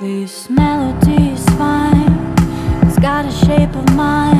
This melody is fine. It's got a shape of mine